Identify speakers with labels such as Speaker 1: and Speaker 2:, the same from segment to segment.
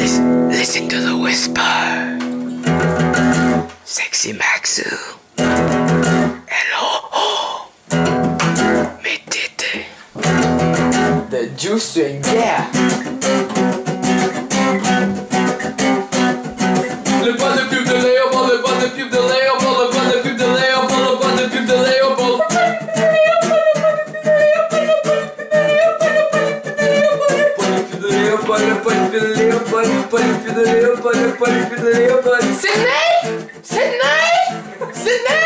Speaker 1: Listen, listen to the whisper. Sexy Maxu. Hello. Oh. Mettete. The juice yeah. Sydney! Sydney! Sydney!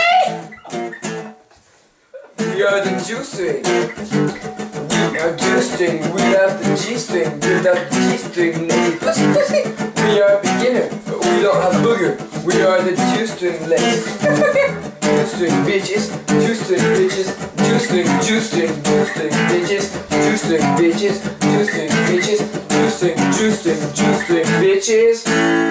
Speaker 1: We are the juice. We are Jew String. We love the G string. Without the G string, naked pussy pussy. We are beginner, but we don't have booger. We are the Jew String legs. Jew String bitches, Jew String bitches, Jew String, Jew String, Jew String bitches, Jew String bitches, Jew String bitches, Jew String, Jew String bitches.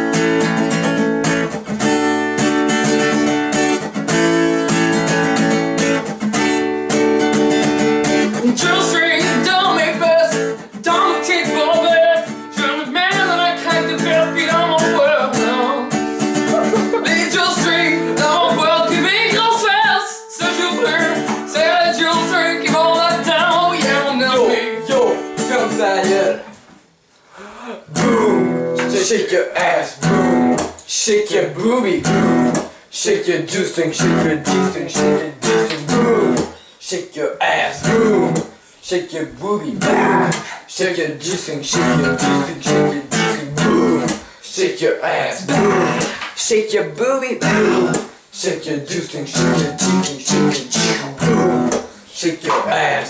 Speaker 1: Shake your ass, boom. Shake your booby, boom. Shake your Jew String, shake your G string, shake your G string, boom. Shake your ass, boom. Shake your booby, boom. Shake your G string, shake your G string, shake your G string, boom. Shake your ass, boom. Shake your booby, boom. Shake your Jew String, shake your G string, shake your G string, boom. Shake your ass,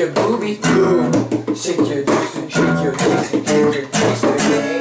Speaker 1: your booby. Boom. Shake your juice and shake your juice and shake your juice again.